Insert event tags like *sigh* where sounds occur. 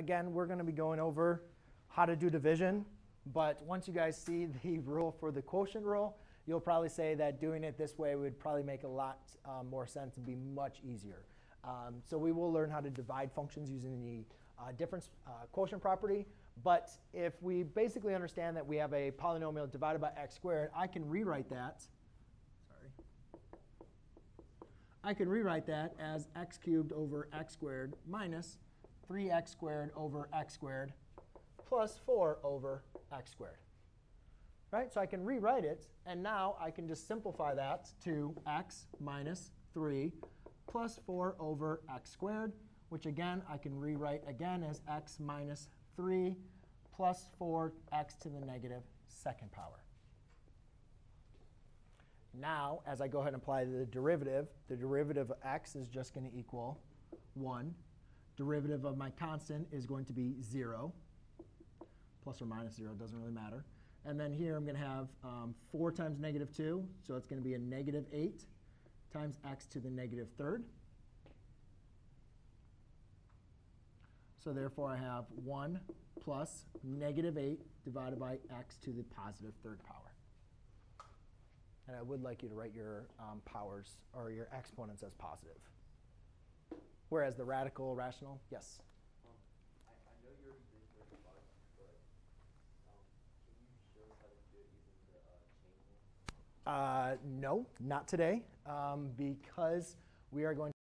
again, we're going to be going over how to do division. But once you guys see *laughs* the rule for the quotient rule, you'll probably say that doing it this way would probably make a lot um, more sense and be much easier. Um, so we will learn how to divide functions using the uh, difference uh, quotient property. But if we basically understand that we have a polynomial divided by x squared, I can rewrite that. Sorry. I can rewrite that as x cubed over x squared minus 3x squared over x squared plus 4 over x squared. Right? So I can rewrite it. And now I can just simplify that to x minus 3 plus 4 over x squared, which again I can rewrite again as x minus 3 plus 4x to the negative second power. Now, as I go ahead and apply the derivative, the derivative of x is just going to equal 1. Derivative of my constant is going to be 0. Plus or minus 0, doesn't really matter. And then here I'm going to have um, 4 times negative 2, so it's going to be a negative 8 times x to the negative third. So therefore, I have 1 plus negative 8 divided by x to the positive third power. And I would like you to write your um, powers or your exponents as positive. Whereas the radical rational, yes? Um, I, I know you already did the product, but um, can you show us how to do it using the uh, chain rule? Uh, no, not today, um, because we are going